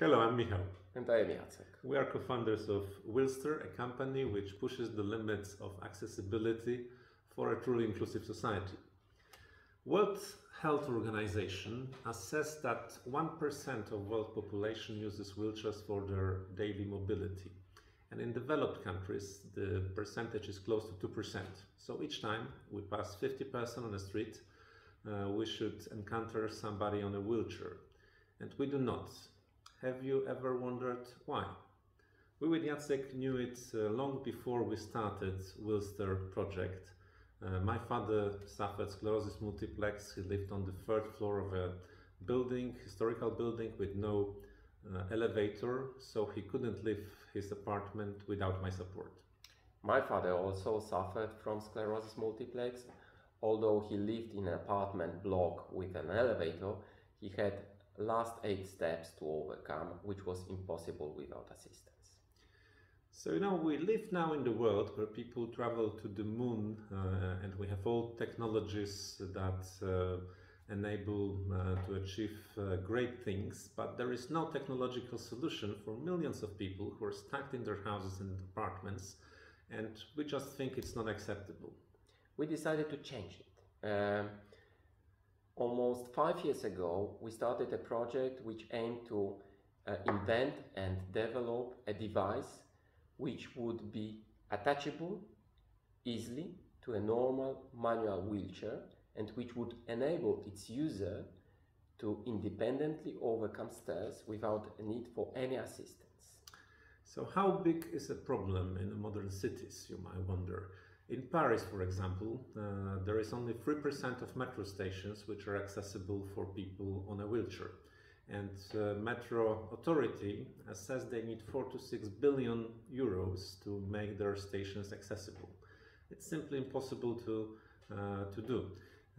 Hello, I'm Michał. And I am Jacek. We are co-founders of Wheelstair, a company which pushes the limits of accessibility for a truly inclusive society. World Health Organization assessed that 1% of world population uses wheelchairs for their daily mobility. And in developed countries, the percentage is close to 2%. So each time we pass 50 person on the street, uh, we should encounter somebody on a wheelchair. And we do not. Have you ever wondered why? We with Jacek knew it uh, long before we started Wheelstair project. Uh, my father suffered sclerosis multiplex. He lived on the third floor of a building, historical building with no uh, elevator, so he couldn't leave his apartment without my support. My father also suffered from sclerosis multiplex. Although he lived in an apartment block with an elevator, he had last eight steps to overcome, which was impossible without assistance. So, you know, we live now in the world where people travel to the moon uh, and we have all technologies that uh, enable uh, to achieve uh, great things, but there is no technological solution for millions of people who are stuck in their houses and apartments, and we just think it's not acceptable. We decided to change it. Um, Almost five years ago, we started a project which aimed to uh, invent and develop a device which would be attachable easily to a normal manual wheelchair and which would enable its user to independently overcome stairs without a need for any assistance. So how big is a problem in modern cities, you might wonder? In Paris, for example, uh, there is only 3% of metro stations which are accessible for people on a wheelchair. And uh, Metro Authority says they need 4 to 6 billion euros to make their stations accessible. It's simply impossible to, uh, to do.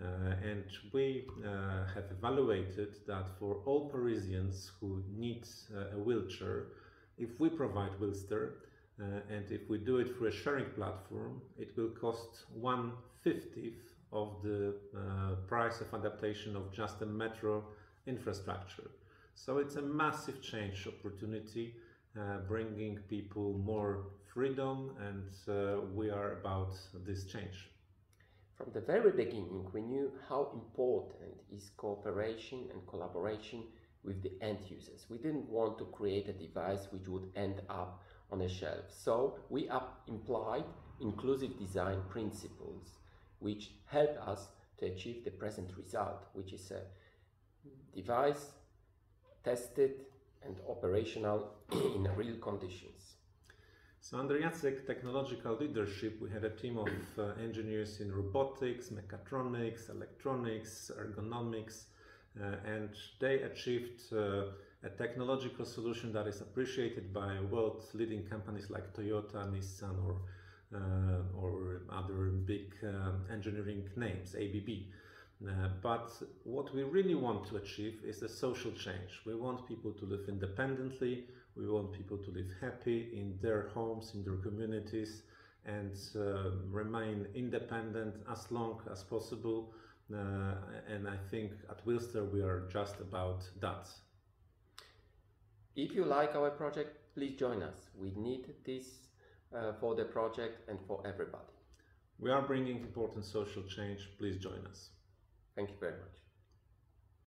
Uh, and we uh, have evaluated that for all Parisians who need uh, a wheelchair, if we provide uh, and if we do it through a sharing platform, it will cost one fiftieth of the uh, price of adaptation of just a metro infrastructure. So it's a massive change opportunity, uh, bringing people more freedom, and uh, we are about this change. From the very beginning, we knew how important is cooperation and collaboration with the end users. We didn't want to create a device which would end up on a shelf. So we applied inclusive design principles which help us to achieve the present result, which is a device tested and operational in real conditions. So under Jacek technological leadership, we had a team of uh, engineers in robotics, mechatronics, electronics, ergonomics, uh, and they achieved uh, a technological solution that is appreciated by world leading companies like Toyota, Nissan, or uh, or other big um, engineering names, ABB. Uh, but what we really want to achieve is a social change. We want people to live independently. We want people to live happy in their homes, in their communities, and uh, remain independent as long as possible. Uh, and I think at Wheelstair we are just about that. If you like our project, please join us. We need this uh, for the project and for everybody. We are bringing important social change. Please join us. Thank you very much.